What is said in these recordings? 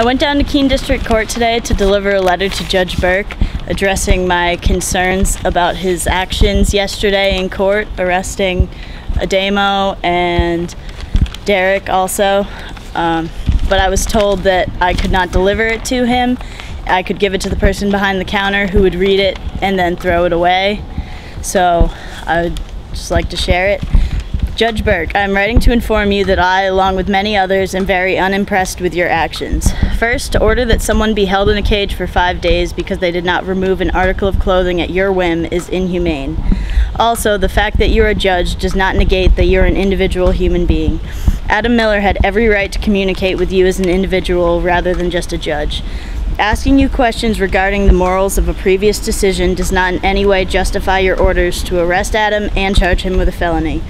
I went down to Keene District Court today to deliver a letter to Judge Burke addressing my concerns about his actions yesterday in court, arresting Ademo and Derek also. Um, but I was told that I could not deliver it to him. I could give it to the person behind the counter who would read it and then throw it away. So I would just like to share it. Judge Burke, I'm writing to inform you that I, along with many others, am very unimpressed with your actions. First, to order that someone be held in a cage for five days because they did not remove an article of clothing at your whim is inhumane. Also, the fact that you're a judge does not negate that you're an individual human being. Adam Mueller had every right to communicate with you as an individual rather than just a judge. Asking you questions regarding the morals of a previous decision does not in any way justify your orders to arrest Adam and charge him with a felony.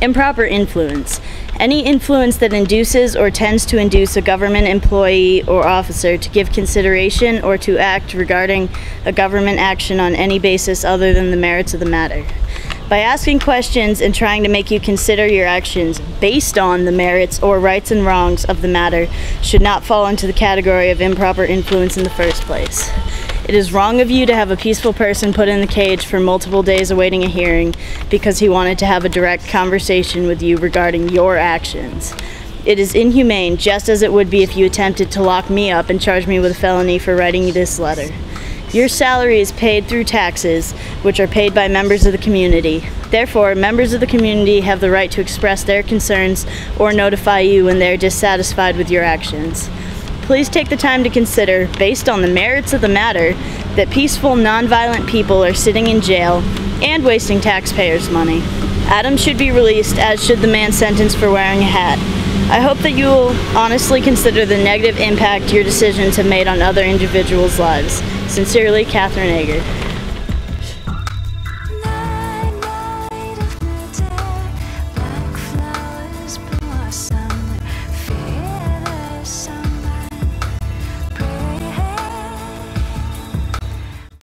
Improper influence. Any influence that induces or tends to induce a government employee or officer to give consideration or to act regarding a government action on any basis other than the merits of the matter. By asking questions and trying to make you consider your actions based on the merits or rights and wrongs of the matter should not fall into the category of improper influence in the first place. It is wrong of you to have a peaceful person put in the cage for multiple days awaiting a hearing because he wanted to have a direct conversation with you regarding your actions. It is inhumane, just as it would be if you attempted to lock me up and charge me with a felony for writing you this letter. Your salary is paid through taxes, which are paid by members of the community. Therefore, members of the community have the right to express their concerns or notify you when they are dissatisfied with your actions please take the time to consider, based on the merits of the matter, that peaceful, nonviolent people are sitting in jail and wasting taxpayers' money. Adams should be released, as should the man sentenced for wearing a hat. I hope that you will honestly consider the negative impact your decisions have made on other individuals' lives. Sincerely, Katherine Ager. Night, night